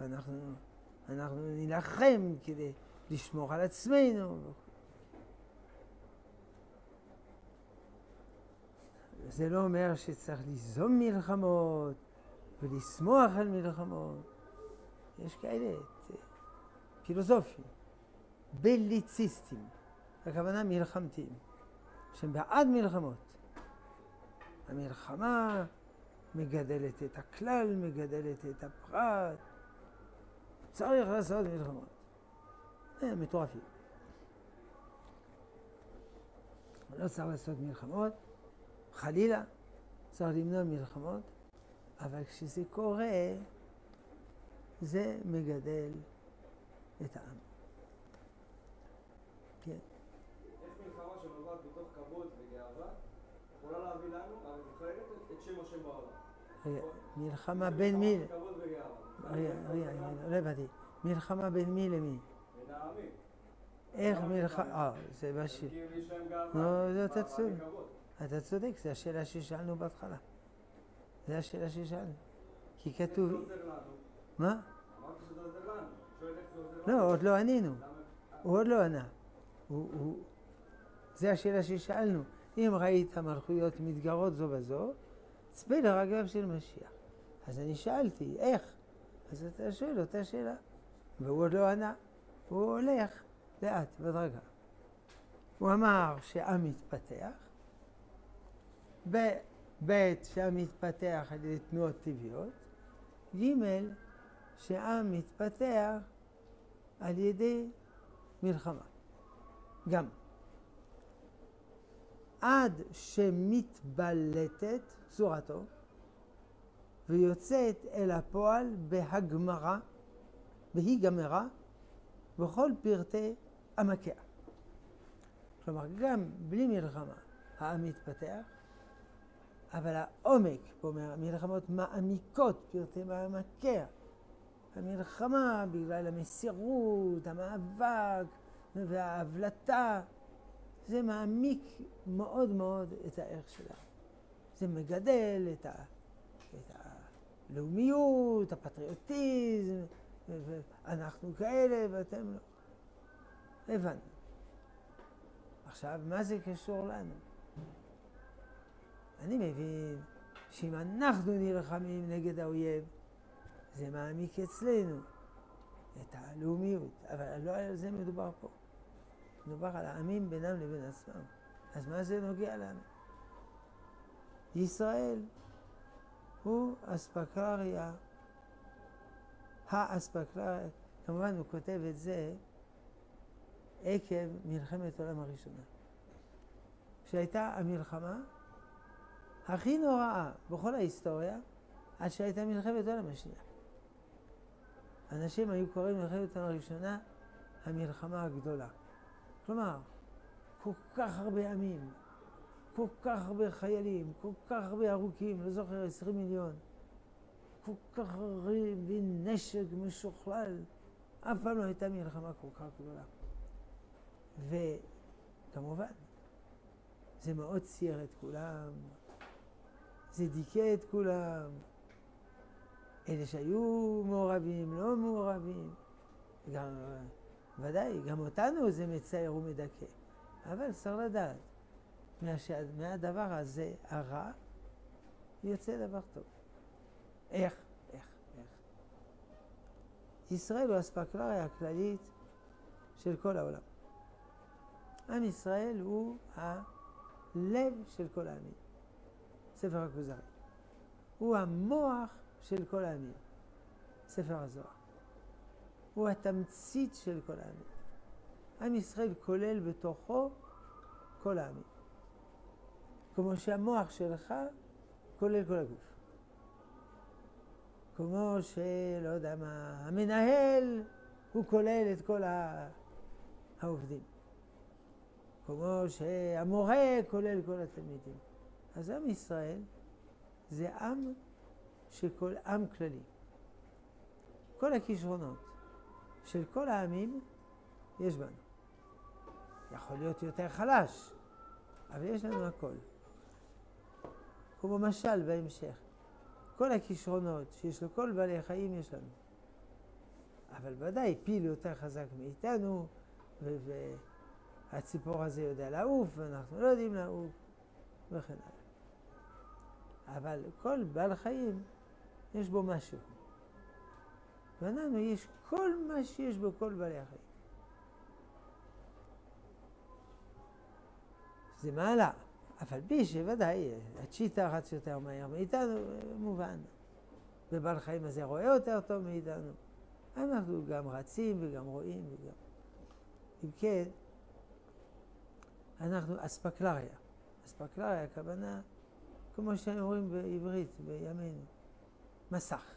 ואנחנו אנחנו נילחם כדי לשמור על עצמנו. זה לא אומר שצריך ליזום מלחמות ולשמוח על מלחמות. יש כאלה פילוסופים, בליציסטים, הכוונה מלחמתיים, שהם בעד מלחמות. המלחמה מגדלת את הכלל, מגדלת את הפרט. צריך לעשות מלחמות. זה מטורפים. לא צריך לעשות מלחמות, חלילה, צריך למנוע מלחמות, אבל כשזה קורה, זה מגדל את העם. כן. מלחמה בין מי? לא הבנתי. מלחמה בין מי למי? בין העמים. איך מלחמה? אה, זה בשיר. נו, אתה צודק. אתה צודק, זו השאלה ששאלנו בהתחלה. זו השאלה ששאלנו. כי כתוב... מה? לא, עוד לא ענינו. הוא עוד לא ענה. זה השאלה ששאלנו. אם ראית מלכויות מתגרות זו בזו, צפה לרגליו של משיח. אז אני שאלתי, איך? אז אתה שואל אותה שאלה. והוא עוד לא ענה. הוא הולך לאט, בדרגה. הוא אמר שעם מתפתח, ב' שעם מתפתח על ידי תנועות טבעיות, ג' שעם מתפתח על ידי מלחמה. גם. עד שמתבלטת צורתו ויוצאת אל הפועל בהגמרה, בהיגמרה, בכל פרטי עמקיה. כלומר, גם בלי מלחמה העם מתפתח, אבל העומק, פה המלחמות מעמיקות פרטי מעמקיה. המלחמה בגלל המסירות, המאבק וההבלטה, זה מעמיק מאוד מאוד את הערך שלה. זה מגדל את, ה, את הלאומיות, הפטריוטיזם, ואנחנו כאלה ואתם לא. הבנו. עכשיו, מה זה קשור לנו? אני מבין שאם אנחנו נלחמים נגד האויב, זה מעמיק אצלנו את הלאומיות, אבל לא על זה מדובר פה. מדובר על העמים בינם לבין עצמם. אז מה זה נוגע לנו? ישראל הוא אספקלריה, האספקלריה, כמובן הוא כותב את זה עקב מלחמת העולם הראשונה. שהייתה המלחמה הכי נוראה בכל ההיסטוריה, עד שהייתה מלחמת העולם השנייה. אנשים היו קוראים למלחמת העולם הראשונה המלחמה הגדולה. כלומר, כל כך הרבה עמים, כל כך הרבה חיילים, כל כך הרבה ארוכים, לא זוכר, עשרים מיליון, כל כך הרבה נשק משוכלל, אף פעם לא הייתה מלחמה כל כך גדולה. וכמובן, זה מאוד צייר את כולם, זה דיכא את כולם. אלה שהיו מעורבים, לא מעורבים. גם, ודאי, גם אותנו זה מצער ומדכא. אבל צריך לדעת, מהדבר הזה, הרע, יוצא דבר טוב. איך? איך? איך? ישראל הוא אספקלריה הכללית של כל העולם. עם ישראל הוא הלב של כל העמים. ספר הכוזרי. הוא המוח של כל העמים. ספר הזוהר. הוא התמצית של כל העמים. עם ישראל כולל בתוכו כל העמים. כמו שהמוח שלך כולל כל הגוף. כמו שלא יודע מה, המנהל הוא כולל את כל העובדים. כמו שהמורה כולל כל התלמידים. אז עם ישראל זה עם שכל עם כללי. כל הכישרונות של כל העמים יש בנו. יכול להיות יותר חלש, אבל יש לנו הכל. כמו משל בהמשך, כל הכישרונות שיש לכל בעלי חיים יש לנו. אבל ודאי פיל יותר חזק מאיתנו, והציפור הזה יודע לעוף, ואנחנו לא יודעים לעוף, וכן הלאה. אבל כל בעל חיים, יש בו משהו. ולנו יש כל מה שיש בכל בעלי החיים. זה מעלה, אף על פי שוודאי הצ'יטה רץ יותר מהר מאיתנו, מובן. ובעל חיים הזה רואה יותר טוב מאיתנו. אנחנו גם רצים וגם רואים וגם... אם כן, אנחנו אספקלריה. אספקלריה הכוונה, כמו שאומרים בעברית בימינו, מסך.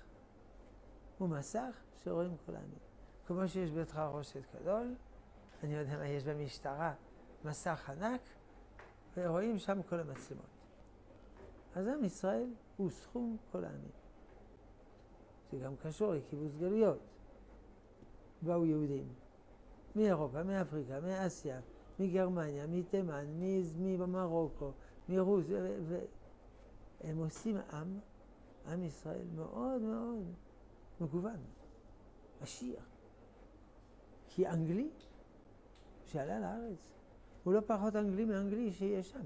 הוא מסך שרואים העמים. כמו שיש בית חרושת גדול, אני יודע מה יש במשטרה, מסך ענק, ורואים שם כל המצלמות. אז עם ישראל הוא סכום כל העמים. זה גם קשור לקיבוץ גלויות. באו יהודים מאירופה, מאפריקה, מאסיה, מגרמניה, מתימן, ממרוקו, מרוסיה, והם עושים עם, עם ישראל מאוד מאוד מגוון, עשיר. כי אנגלי שעלה לארץ הוא לא פחות אנגלי מאנגלי שיש שם.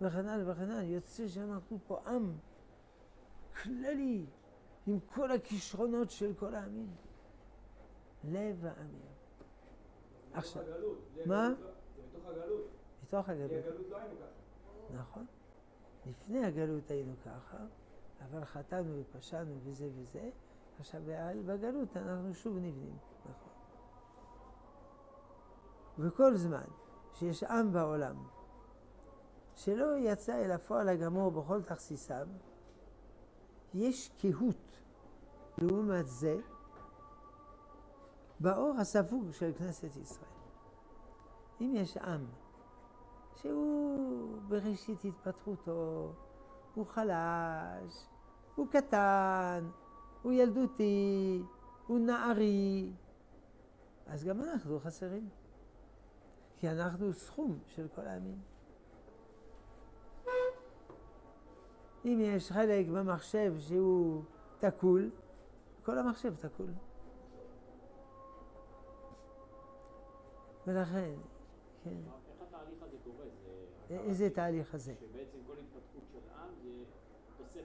וכן הלאה וכן הלאה, יוצא שאנחנו פה עם כללי, עם כל הכישרונות של כל העמים. לב העמים. עכשיו, מה? לא- זה מתוך הגלות. מתוך הגלות. כי הגלות לא היינו ככה. נכון. לפני הגלות היינו ככה, אבל חטאנו ופשענו וזה וזה, עכשיו בגלות אנחנו שוב נבנים. נכון. וכל זמן שיש עם בעולם שלא יצא אל הפועל הגמור בכל תכסיסיו, יש קהות לעומת זה באור הספוג של כנסת ישראל. אם יש עם שהוא בראשית התפתחותו, הוא חלש, הוא קטן, הוא ילדותי, הוא נערי, אז גם אנחנו חסרים. כי אנחנו סכום של כל העמים. אם יש חלק במחשב שהוא תקול, כל המחשב תקול. ולכן, כן. איך התהליך הזה קורה? איזה תהליך הזה? שבעצם כל התפתחות של עם זה תוספת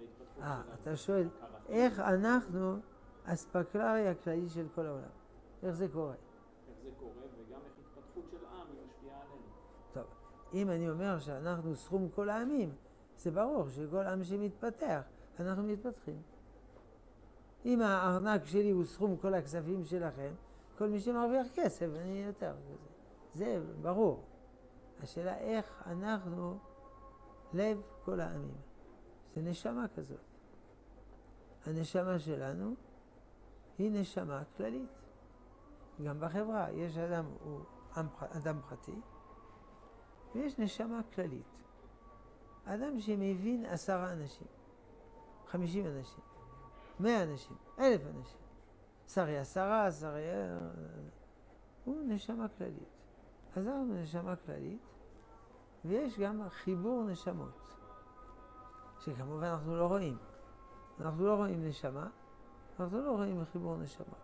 להתפתחות אה, של אתה שואל, איך אנחנו אספקלריה הכללית של כל העולם? איך זה קורה? איך זה קורה, וגם איך התפתחות של עם היא משפיעה עלינו. טוב, אם אני אומר שאנחנו סכום כל העמים, זה ברור שכל עם שמתפתח, אנחנו מתפתחים. אם הארנק שלי הוא סכום כל הכספים שלכם, כל מי שמרוויח כסף, אני יותר כזה. זה ברור. השאלה איך אנחנו לב כל העמים. זה נשמה כזאת. הנשמה שלנו היא נשמה כללית. גם בחברה יש אדם, הוא אדם פרטי, ויש נשמה כללית. אדם שמבין עשרה אנשים, חמישים אנשים, מאה אנשים, אלף אנשים. שרי עשרה, שרי... הוא נשמה כללית. אז אנחנו נשמה כללית, ויש גם חיבור נשמות, שכמובן אנחנו לא רואים. אנחנו לא רואים נשמה, אנחנו לא רואים חיבור נשמות.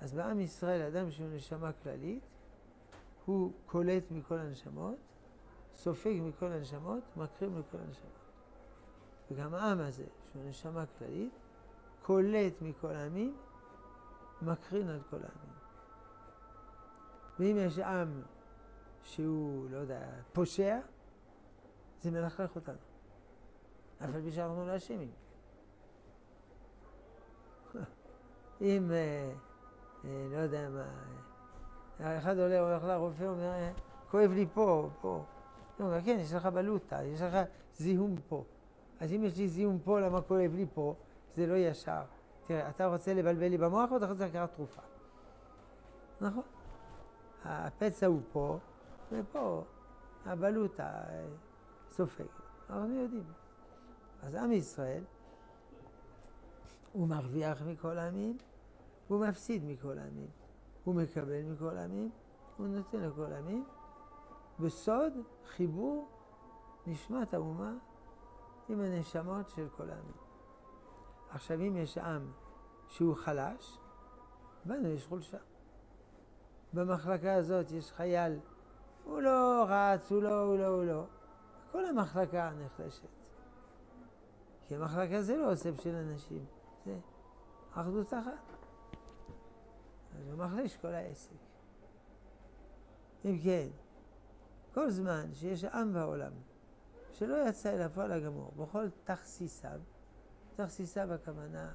אז בעם ישראל, אדם שהוא נשמה כללית, הוא קולט מכל הנשמות, סופג מכל הנשמות, מקרים לכל הנשמות. וגם העם הזה, שהוא נשמה כללית, קולט מכל העמים, מקרין על כל העמים. ואם יש עם שהוא, לא יודע, פושע, זה מלכלך אותנו. אף על פי שאנחנו לא אשמים. אם, אה, אה, לא יודע מה, אחד עולה, הולך לרופא, אומר, אה, כואב לי פה, פה. הוא אומר, כן, יש לך בלוטה, יש לך זיהום פה. אז אם יש לי זיהום פה, למה כואב לי פה? זה לא ישר. תראה, אתה רוצה לבלבל לי במוח או אתה רוצה לקחת תרופה? נכון. הפצע הוא פה, ופה הבלוטה אה, סופגת. אנחנו יודעים. אז עם ישראל, הוא מרוויח מכל העמים, הוא מפסיד מכל העמים. הוא מקבל מכל העמים, הוא נותן לכל העמים. בסוד חיבור נשמת האומה עם הנשמות של כל העמים. עכשיו, אם יש עם שהוא חלש, בנו יש חולשה. במחלקה הזאת יש חייל, הוא לא רץ, הוא לא, הוא לא, הוא לא. כל המחלקה נחלשת. כי המחלקה זה לא אוסף של אנשים, זה אחדות אחת. אז הוא מחליש כל העסק. אם כן, כל זמן שיש עם בעולם שלא יצא אל הפועל הגמור בכל תכסיסיו, תכסיסיו הכוונה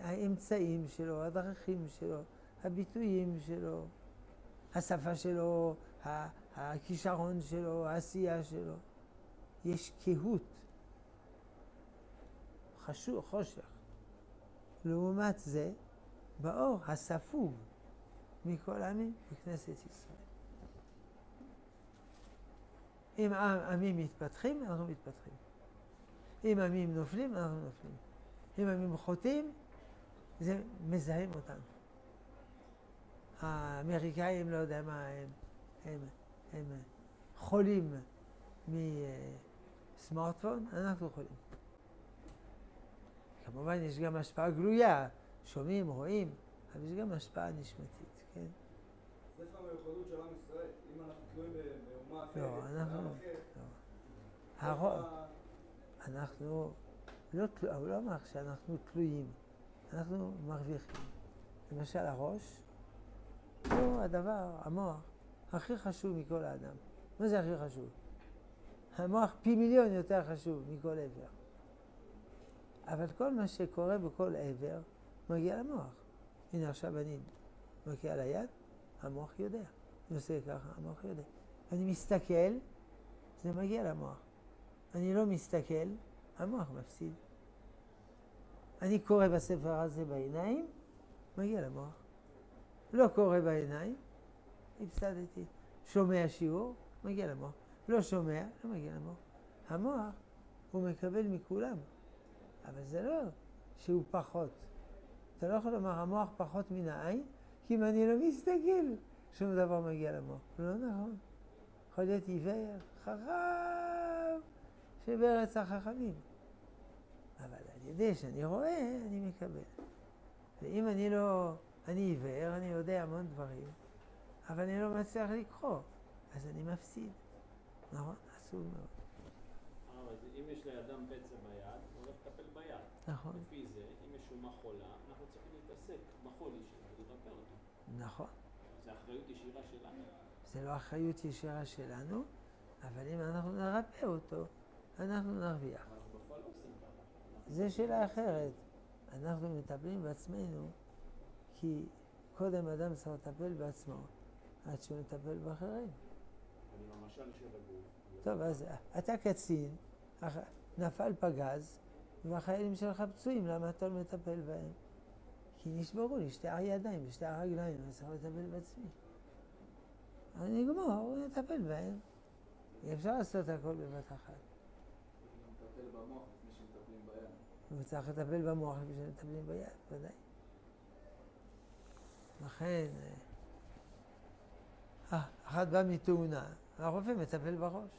האמצעים שלו, הדרכים שלו, הביטויים שלו, השפה שלו, הכישרון שלו, העשייה שלו. יש קהות, חשוך, חושך. לעומת זה, באור הספוג מכל העמים בכנסת ישראל. אם עמים מתפתחים, אנחנו מתפתחים. אם עמים נופלים, אנחנו נופלים. אם עמים חוטאים, זה מזהם אותנו. האמריקאים, לא יודע מה, הם, הם, הם חולים מסמארטפון, אנחנו חולים. כמובן, יש גם השפעה גלויה, שומעים, רואים, אבל יש גם השפעה נשמתית, כן? זה כבר מיוחדות של עם ישראל. אם אנחנו תלויים באומה אחרת, לא, אנחנו... לא. אנחנו לא, הוא לא אמר שאנחנו תלויים, אנחנו מרוויחים. למשל, הראש הוא הדבר, המוח, הכי חשוב מכל האדם. מה זה הכי חשוב? המוח פי מיליון יותר חשוב מכל עבר. אבל כל מה שקורה בכל עבר מגיע למוח. הנה עכשיו אני מכה על היד, המוח יודע. אני עושה ככה, המוח יודע. אני מסתכל, זה מגיע למוח. אני לא מסתכל, המוח מפסיד. אני קורא בספר הזה בעיניים, מגיע למוח. לא קורא בעיניים, הפסדתי. שומע שיעור, מגיע למוח. לא שומע, לא מגיע למוח. המוח, הוא מקבל מכולם, אבל זה לא שהוא פחות. אתה לא יכול לומר, המוח פחות מן העין, כי אם אני לא מסתכל, שום דבר מגיע למוח. לא נכון. יכול להיות עיוור, חכם, שבארץ החכמים. אבל על ידי שאני רואה, אני מקבל. ואם אני לא, אני עיוור, אני יודע המון דברים, אבל אני לא מצליח לקרוא, אז אני מפסיד. נכון? אסור מאוד. אז אם יש לאדם פצע ביד, הוא הולך לטפל ביד. נכון. לפי זה, אם יש שומה חולה, להתעסק בחולי שלו ולטפל אותו. נכון. זו אחריות ישירה שלנו. זה לא אחריות ישירה שלנו, אבל אם אנחנו נרפא אותו, אנחנו נרוויח. לא. זה שאלה אחרת. אנחנו מטפלים בעצמנו, כי קודם אדם צריך לטפל בעצמו, עד שהוא מטפל באחרים. הגוף. טוב, אז אתה קצין, נפל פגז, והחיילים שלך פצועים, למה אתה לא מטפל בהם? כי נשברו לי שתי הידיים ושתי הרגליים, אני צריך לטפל בעצמי. אז נגמור, נטפל בהם. אי אפשר לעשות הכל בבת אחת. ביד. וצריך לטפל במוח לפני שמטפלים ביד, ודאי. לכן, אה, אחד בא מתאונה, הרופא מטפל בראש.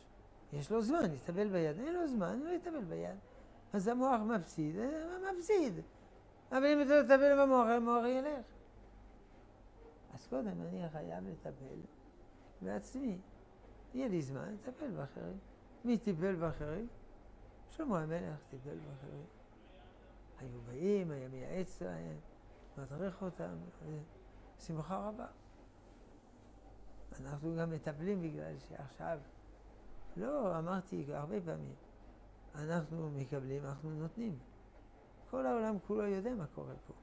יש לו זמן, יטפל ביד, אין לו זמן, הוא לא יטפל ביד. אז המוח מפסיד, מפסיד. אבל אם אתה לא תטפל במוח, המוח ילך. אז קודם אני חייב לטפל בעצמי. יהיה לי זמן לטפל באחרים. מי טיפל באחרים? שלמה המלך טיפל באחרים. היו באים, היה מייעץ להם, מדריך אותם, בשמחה רבה. אנחנו גם מטפלים בגלל שעכשיו, לא, אמרתי הרבה פעמים, אנחנו מקבלים, אנחנו נותנים. כל העולם כולו יודע מה קורה פה.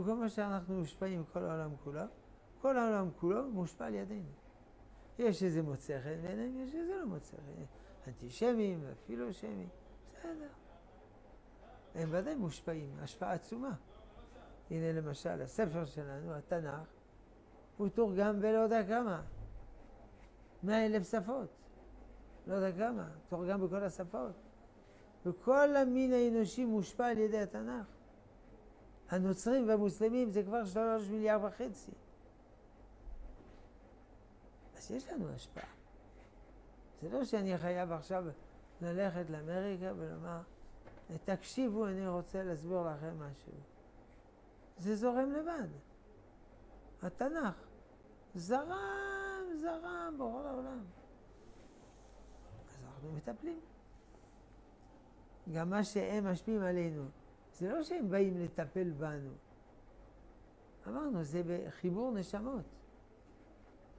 וכמו שאנחנו מושפעים כל העולם כולו, כל העולם כולו מושפע על ידינו. יש שזה מוצא חן בעיניהם, יש שזה לא מוצא חן. אנטישמים, אפילו שמיים, בסדר. הם ודאי מושפעים, השפעה עצומה. הנה למשל, הספר שלנו, התנ"ך, הוא תורגם בלא יודע כמה. מאה אלף שפות. לא יודע כמה, תורגם בכל השפות. וכל המין האנושי מושפע על ידי התנ"ך. הנוצרים והמוסלמים זה כבר שלוש מיליארד וחצי. אז יש לנו השפעה. זה לא שאני חייב עכשיו ללכת לאמריקה ולומר, תקשיבו, אני רוצה להסביר לכם משהו. זה זורם לבד. התנ"ך זרם, זרם בכל העולם. אז אנחנו מטפלים. גם מה שהם משפיעים עלינו, זה לא שהם באים לטפל בנו. אמרנו, זה בחיבור נשמות.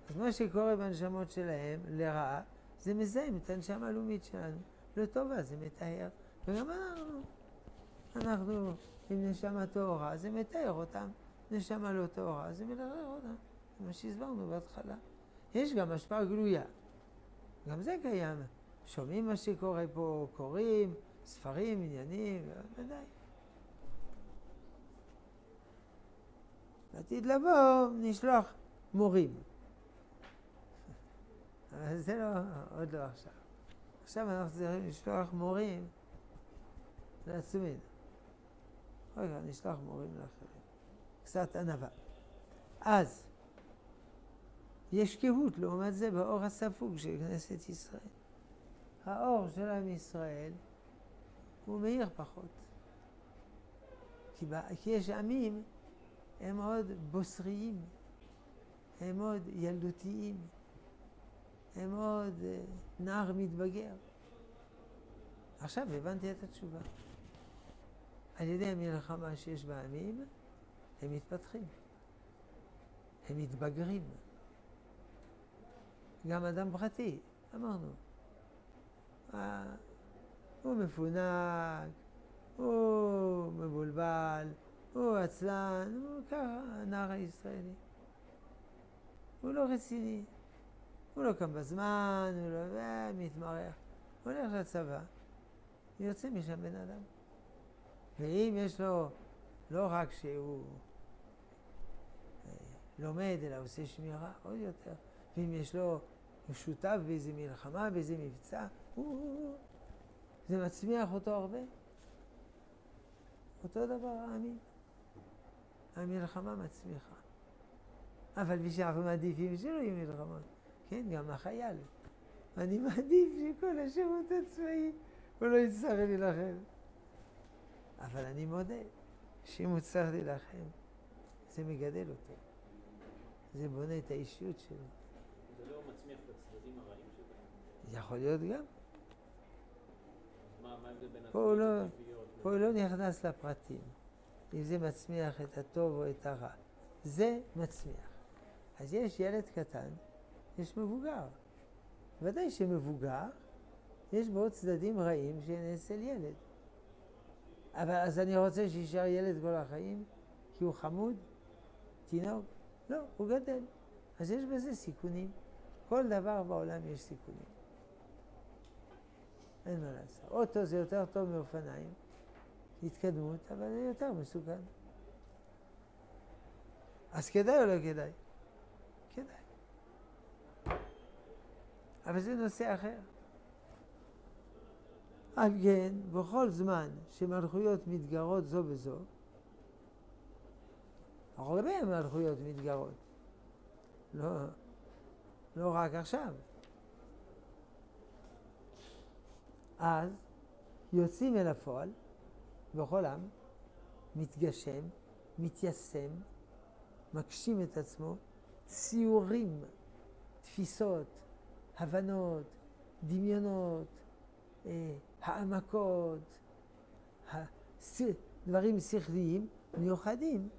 אז מה שקורה בנשמות שלהם, לרעה, זה מזהם את הנשמה הלאומית שלנו. לטובה זה מטהר. וגם אנחנו, אנחנו עם נשמה טהורה, זה מטהר אותם. נשמה לא טהורה, זה מלרר אותם. זה מה שהסברנו בהתחלה. יש גם השפעה גלויה. גם זה קיים. שומעים מה שקורה פה, קוראים, ספרים, עניינים, ודאי. בעתיד לבוא נשלוח מורים. אבל זה לא, עוד לא עכשיו. עכשיו אנחנו צריכים לשלוח מורים לעצמנו. רגע, נשלח מורים לאחרים. קצת ענווה. אז, יש קהות לעומת זה באור הספוג של כנסת ישראל. האור של עם ישראל הוא מאיר פחות. כי, כי יש עמים, הם מאוד בוסריים, הם מאוד ילדותיים, הם מאוד uh, נער מתבגר. עכשיו הבנתי את התשובה. על ידי המלחמה שיש בעמים, הם מתפתחים, הם מתבגרים. גם אדם פרטי, אמרנו, אה, הוא מפונק, הוא מבולבל, הוא עצלן, הוא ככה, הנער הישראלי. הוא לא רציני, הוא לא קם בזמן, הוא לא... אה, מתמרח. הוא הולך לצבא, יוצא משם בן אדם. ואם יש לו, לא רק שהוא אה, לומד, אלא עושה שמירה, עוד יותר. ואם יש לו, הוא שותף באיזה מלחמה, באיזה מבצע, הוא, זה מצמיח אותו הרבה. אותו דבר העמים. המלחמה מצמיחה. אבל שאנחנו מעדיפים שלא יהיו מלחמות. כן, גם החייל. אני מעדיף שכל השירות הצבאי הוא לא יצטרך להילחם. אבל אני מודה שאם הוא צריך להילחם, זה מגדל אותו. זה בונה את האישיות שלו. זה לא מצמיח את הצדדים הרעים שלו? יכול להיות גם. מה ההבדל בין פה הוא לא, פה הוא לא נכנס לפרטים. אם זה מצמיח את הטוב או את הרע. זה מצמיח. אז יש ילד קטן, יש מבוגר. ודאי שמבוגר, יש בו צדדים רעים שאין אצל ילד. אבל אז אני רוצה שיישאר ילד כל החיים? כי הוא חמוד? תינוק? לא, הוא גדל. אז יש בזה סיכונים. כל דבר בעולם יש סיכונים. אין מה לעשות. אוטו זה יותר טוב מאופניים, התקדמות, אבל זה יותר מסוכן. אז כדאי או לא כדאי? כדאי. אבל זה נושא אחר. על כן, בכל זמן שמלכויות מתגרות זו בזו, הרבה מלכויות מתגרות, לא, לא רק עכשיו. אז יוצאים אל הפועל בכל עם, מתגשם, מתיישם, מגשים את עצמו, ציורים, תפיסות, הבנות, דמיונות, אה, העמקות, דברים שכליים מיוחדים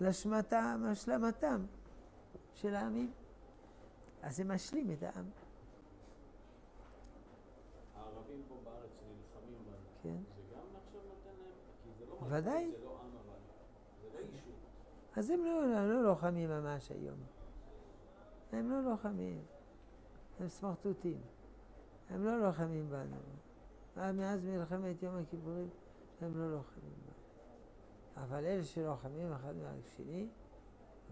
להשמתם, השלמתם של העמים. אז זה משלים את העם. הערבים פה בארץ שנלחמים בנו, כן. זה גם עכשיו נותן להם, כי זה לא ודאי. זה לא עם אבל, זה לא אישות. אז הם לא, לא, לא לוחמים ממש היום. הם לא לוחמים, הם סמרטוטים. הם לא לוחמים בנו. מאז מלחמת יום הכיפורים הם לא לוחמים בנו. אבל אלה שלוחמים אחד מהשני,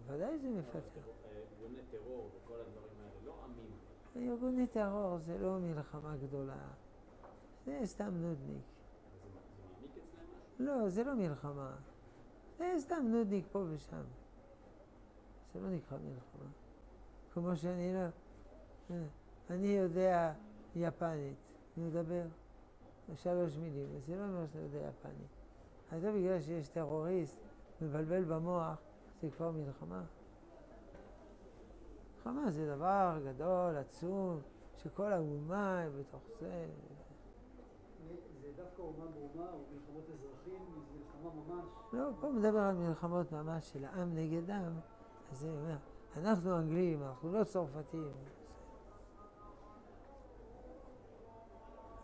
בוודאי זה מפתח. ארגוני טרור וכל הדברים האלה, לא עמים. ארגוני טרור זה לא מלחמה גדולה, זה סתם נודניק. לא, זה לא מלחמה. זה סתם נודניק פה ושם. זה לא נקרא מלחמה. כמו שאני לא... אה, אני יודע יפנית, אני מדבר שלוש מילים, אז זה לא אומר שאתה יודע יפנית. אז לא בגלל שיש טרוריסט מבלבל במוח, זה כבר מלחמה. מלחמה זה דבר גדול, עצום, שכל האומה בתוך זה. מלחמות אזרחים, מלחמה ממש. לא, פה מדבר על מלחמות ממש של העם נגד עם, אז זה אומר, אנחנו אנגלים, אנחנו לא צרפתים.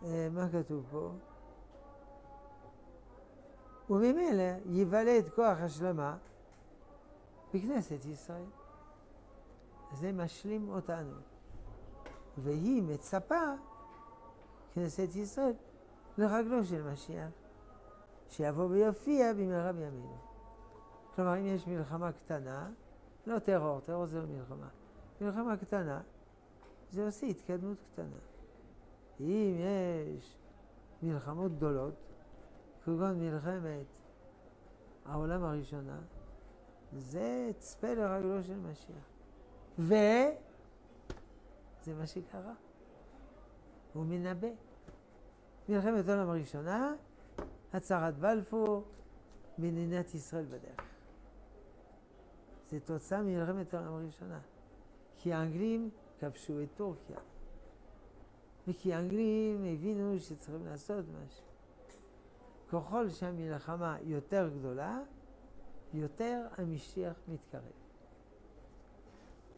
אה, מה כתוב פה? וממילא יבלה את כוח השלמה בכנסת ישראל. זה משלים אותנו. והיא מצפה, כנסת ישראל, לרגלו של משיח, שיבוא ויופיע במהרה בימינו. כלומר, אם יש מלחמה קטנה, לא טרור, טרור זה לא מלחמה. מלחמה קטנה, זה עושה התקדמות קטנה. אם יש מלחמות גדולות, כגון מלחמת העולם הראשונה, זה צפה לרגלו של משיח. וזה מה שקרה. הוא מנבא. מלחמת העולם הראשונה, הצהרת בלפור, מדינת ישראל בדרך. זה תוצאה ממלחמת העולם הראשונה. כי האנגלים כבשו את טורקיה. וכי האנגלים הבינו שצריכים לעשות משהו. ככל שהמלחמה יותר גדולה, יותר המשיח מתקרב.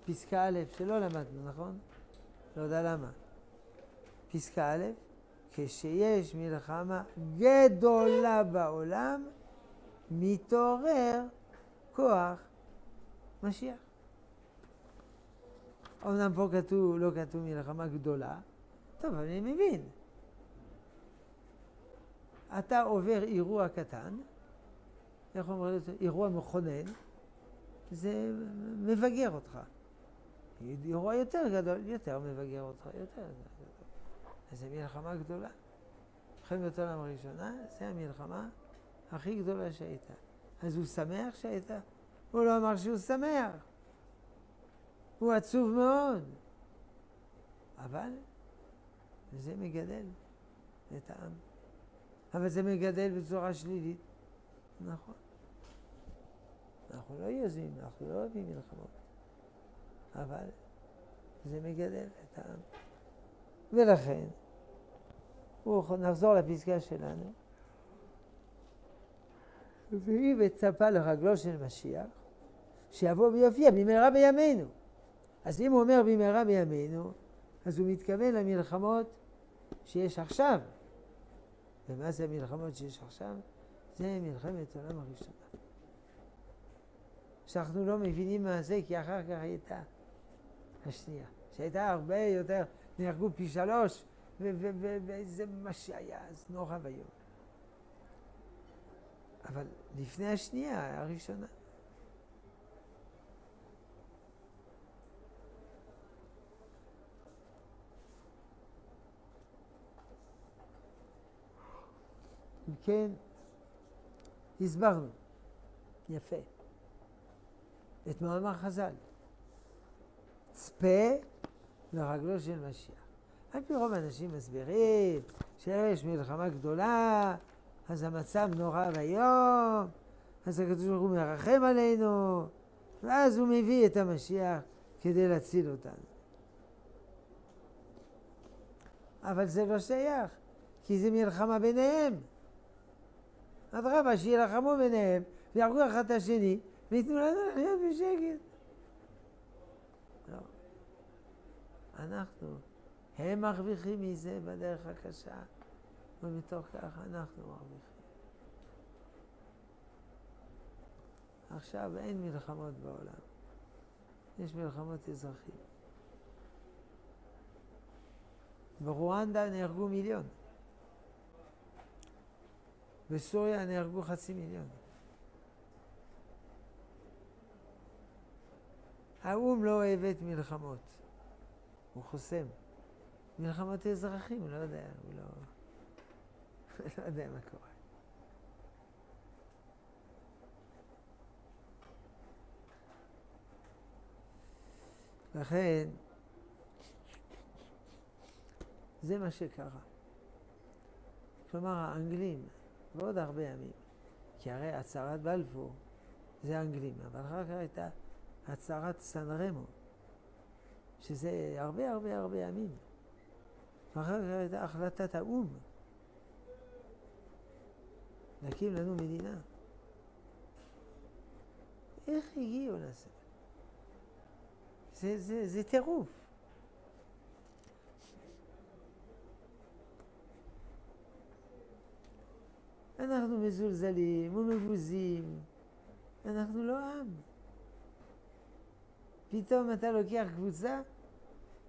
פסקה א', שלא למדנו, נכון? לא יודע למה. פסקה א', כשיש מלחמה גדולה בעולם, מתעורר כוח משיח. אמנם פה כתוב, לא כתוב מלחמה גדולה, טוב, אני מבין. אתה עובר אירוע קטן, איך אומרים לזה? אירוע מכונן, זה מבגר אותך. אירוע יותר גדול, יותר מבגר אותך, יותר זו מלחמה גדולה. מלחמת העולם הראשונה, זו המלחמה הכי גדולה שהייתה. אז הוא שמח שהייתה? הוא לא אמר שהוא שמח. הוא עצוב מאוד. אבל זה מגדל את העם. אבל זה מגדל בצורה שלילית. נכון. אנחנו לא יוזמים, אנחנו לא אוהבים מלחמות. אבל זה מגדל את העם. ולכן, נחזור לפסקה שלנו. והיא מצפה לרגלו של משיח, שיבוא ויופיע במהרה בימינו. אז אם הוא אומר במהרה בימינו, אז הוא מתכוון למלחמות שיש עכשיו. ומה זה המלחמות שיש עכשיו? זה מלחמת העולם הראשונה. שאנחנו לא מבינים מה זה, כי אחר כך הייתה השנייה, שהייתה הרבה יותר, נהרגו פי שלוש, וזה מה שהיה אז נורא ואיום. אבל לפני השנייה, הראשונה. אם כן, הסברנו, יפה, את מאמר חז"ל. צפה לרגלו של משיח. על פי רוב האנשים מסבירים שיש מלחמה גדולה, אז המצב נורא ואיום, אז הקדוש ברוך הוא מרחם עלינו, ואז הוא מביא את המשיח כדי להציל אותנו. אבל זה לא שייך, כי זה מלחמה ביניהם. אדרבה, שיילחמו ביניהם, ויהרגו אחד את השני, וייתנו לנו לחיות בשקט. לא. אנחנו, הם מרוויחים מזה בדרך הקשה, ומתוך כך אנחנו מרוויחים. עכשיו אין מלחמות בעולם, יש מלחמות אזרחים. ברואנדה נהרגו מיליון. בסוריה נהרגו חצי מיליון. האו"ם לא אוהב את מלחמות, הוא חוסם. מלחמות אזרחים, לא יודע, הוא לא, לא יודע מה קורה. לכן, זה מה שקרה. כלומר, האנגלים ועוד הרבה ימים. כי הרי הצהרת בלפור זה האנגלים, אבל אחר כך הייתה הצהרת סן רמו, שזה הרבה הרבה הרבה ימים. ואחר כך הייתה החלטת האו"ם להקים לנו מדינה. איך הגיעו לזה? זה, זה, זה טירוף. אנחנו מזולזלים ומבוזים, אנחנו לא עם. פתאום אתה לוקח קבוצה,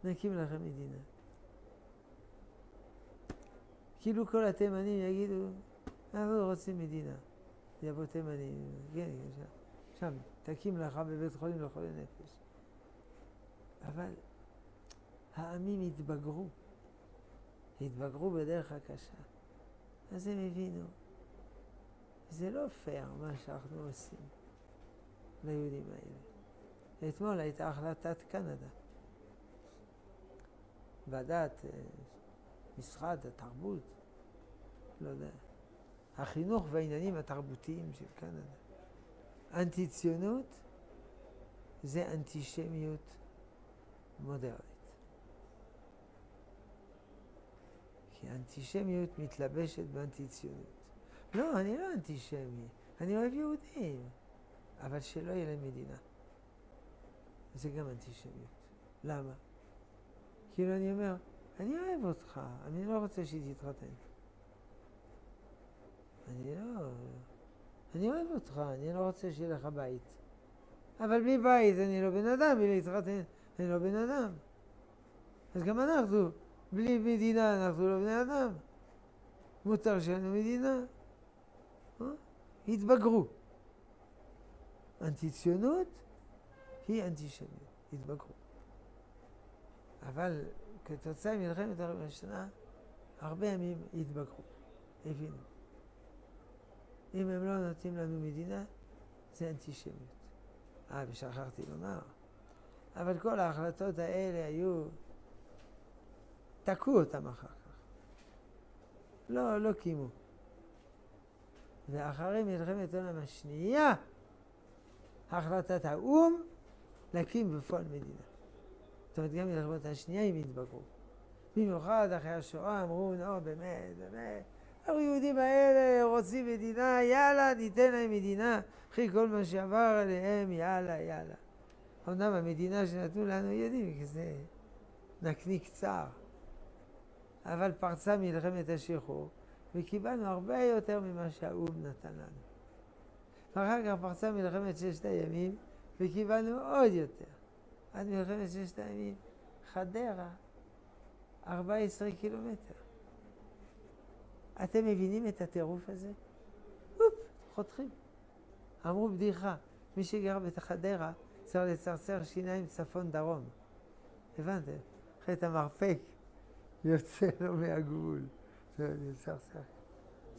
נקים לכם מדינה. כאילו כל התימנים יגידו, אנחנו רוצים מדינה. יבוא תימני, כן, שם, שם, תקים לך בבית חולים לחולי נפש. אבל העמים התבגרו, התבגרו בדרך הקשה. אז הם הבינו, זה לא פייר מה שאנחנו עושים ליהודים האלה. אתמול הייתה החלטת קנדה. ועדת אה, משרד התרבות, לא יודע, החינוך והעניינים התרבותיים של קנדה. אנטי ציונות זה אנטישמיות מודרנית. כי אנטישמיות מתלבשת באנטי ציונות. לא, אני לא אנטישמי, אני אוהב יהודים, אבל שלא יהיה להם מדינה. זה גם אנטישמיות. למה? כאילו אני אומר, אני אוהב אותך, אני לא רוצה שתתחתן. אני לא... אני אוהב אותך, אני לא רוצה שיהיה לך בית. אבל בלי בית אני לא בן אדם, בלי להתחתן אני לא בן אדם. אז גם אנחנו, בלי מדינה אנחנו לא בני אדם. מותר שיהיה מדינה. אה? התבגרו. אנטי ציונות היא אנטישמיות, התבגרו. אבל כתוצאה ממלחמת הערבים השנה, הרבה ימים התבגרו, הבינו. אם הם לא נותנים לנו מדינה, זה אנטישמיות. אה, ושכחתי לומר, אבל כל ההחלטות האלה היו, תקעו אותם אחר כך. לא, לא קיימו. ואחרי מלחמת העולם השנייה, החלטת האו"ם להקים בפועל מדינה. זאת אומרת, גם מלחמת השנייה הם התבגרו. במיוחד אחרי השואה אמרו, נו, באמת, באמת, היהודים האלה רוצים מדינה, יאללה, ניתן להם מדינה, אחרי כל מה שעבר עליהם, יאללה, יאללה. אמנם המדינה שנתנו לנו יודעים, כי זה נקניק צער. אבל פרצה מלחמת השחרור, וקיבלנו הרבה יותר ממה שהאו"ם נתן לנו. ואחר כך פרצה מלחמת ששת הימים, וקיבלנו עוד יותר. עד מלחמת ששת הימים, חדרה, 14 קילומטר. אתם מבינים את הטירוף הזה? אופ, חותכים. אמרו בדיחה, מי שגר בחדרה צריך לצרצר שיניים צפון-דרום. הבנתם? אחרי את המרפק יוצא לו מהגבול.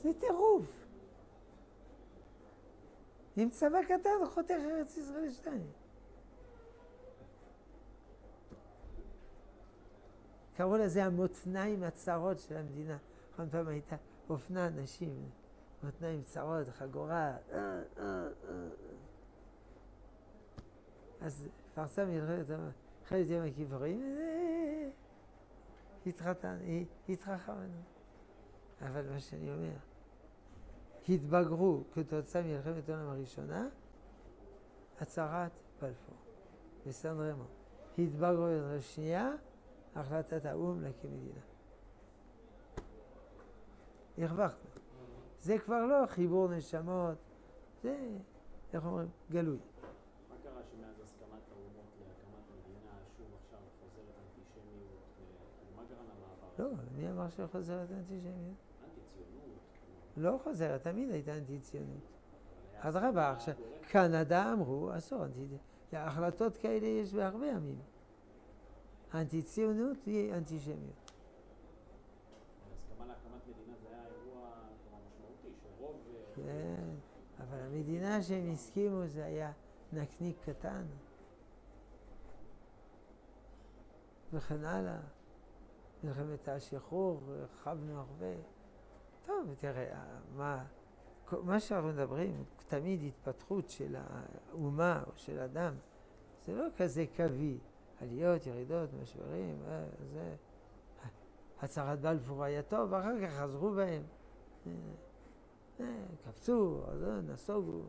זה טירוף. עם צבא קטן חותך ארץ ישראל שתיים. קראו לזה המותניים הצרות של המדינה. פעם פעם הייתה אופנה נשים, מותניים צרות, חגורה. אה, אה, אה, אז פרסם מלחמת יום הכיפורים, התרחבנו. אבל מה שאני אומר, התבגרו כתוצאה ממלחמת העולם הראשונה, הצהרת בלפור בסן רמו. התבגרו במלחמת השנייה, החלטת האו"ם להקים מדינה. הרווחנו. זה כבר לא חיבור נשמות, זה, איך אומרים, גלוי. מה קרה שמאז הסכמת האומות להקמת מדינה שוב עכשיו חוזרת אנטישמיות? מה גרם למעבר? לא, מי אמר שחוזרת אנטישמיות? אנטי-ציונות. לא חוזרת, תמיד הייתה אנטי-ציונות. אדרבה, עכשיו, קנדה אמרו, אסור אנטי... החלטות כאלה יש בהרבה עמים. אנטי-ציונות היא אנטישמיות. הסכמה להקמת מדינה זה היה כן, אבל המדינה שהם הסכימו זה היה נקניק קטן. וכן הלאה. מלחמת השחרור, הרחבנו הרבה. טוב, תראה, מה, מה שאנחנו מדברים, תמיד התפתחות של האומה או של אדם, זה לא כזה קווי, עליות, ירידות, משברים, אה, זה... הצהרת בלפור היה טוב, ואחר כך חזרו בהם. אה, אה, קפצו, אה, נסוגו.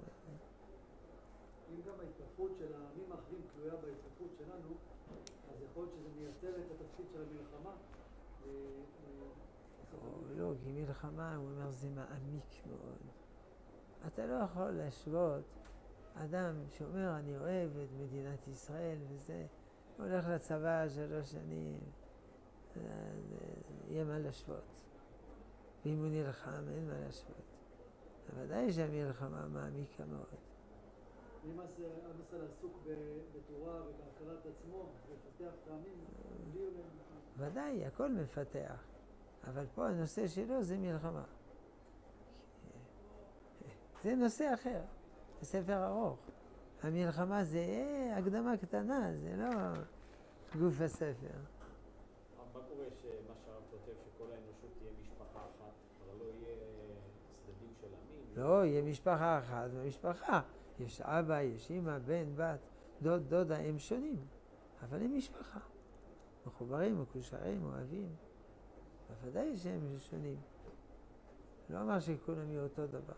אם גם ההתפתחות של העמים האחרים תלויה בהתפתחות שלנו, אז יכול להיות שזה מייצר את התפקיד של המלחמה. ו- או לא, כי מלחמה, הוא אומר, זה מעמיק מאוד. אתה לא יכול להשוות אדם שאומר, אני אוהב את מדינת ישראל וזה, הולך לצבא שלוש שנים, אה, יהיה מה להשוות. ואם הוא נלחם, אין מה להשוות. ודאי שהמלחמה מעמיקה מאוד. אם אז עם ישראל עסוק בתורה ובהכרת עצמו, ולפתח את העמים, בלי... ודאי, הכל מפתח. אבל פה הנושא שלו זה מלחמה. זה נושא אחר, זה ספר ארוך. המלחמה זה אה, הקדמה קטנה, זה לא גוף הספר. מה קורה שמה שהרב כותב, שכל האנושות תהיה משפחה אחת, כבר לא יהיה צדדים של עמים? לא, יהיה משפחה אחת ומשפחה. יש אבא, יש אמא, בן, בת, דוד, דודה, הם שונים, אבל הם משפחה. מחוברים, מקושרים, אוהבים. בוודאי שהם שונים. לא אמר שכולם יהיו אותו דבר.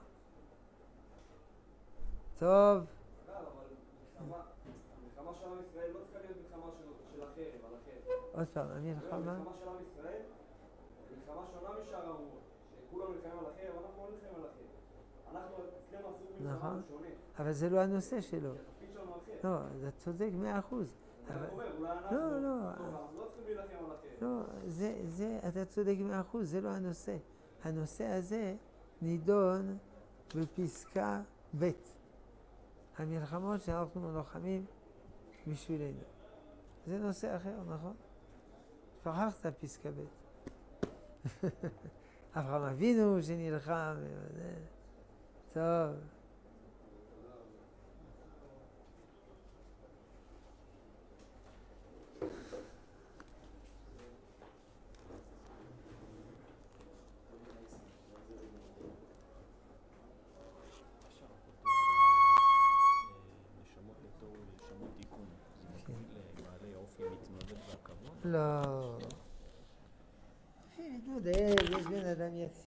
טוב. עוד פעם, המלחמה, המלחמה של עם ישראל, מלחמה שונה משאר האומות. שכולם נלחמים על החרב, אנחנו לא נלחמים על החרב. נכון. אבל זה לא הנושא שלו. לא, אתה צודק מאה אחוז. לא, לא. לא. לא, זה, זה, אתה צודק מאה אחוז, זה לא הנושא. הנושא הזה נידון בפסקה ב', המלחמות שאנחנו לוחמים בשבילנו. זה נושא אחר, נכון? שכחת פסקה ב'. אברהם אבינו שנלחם, וזה. טוב. מה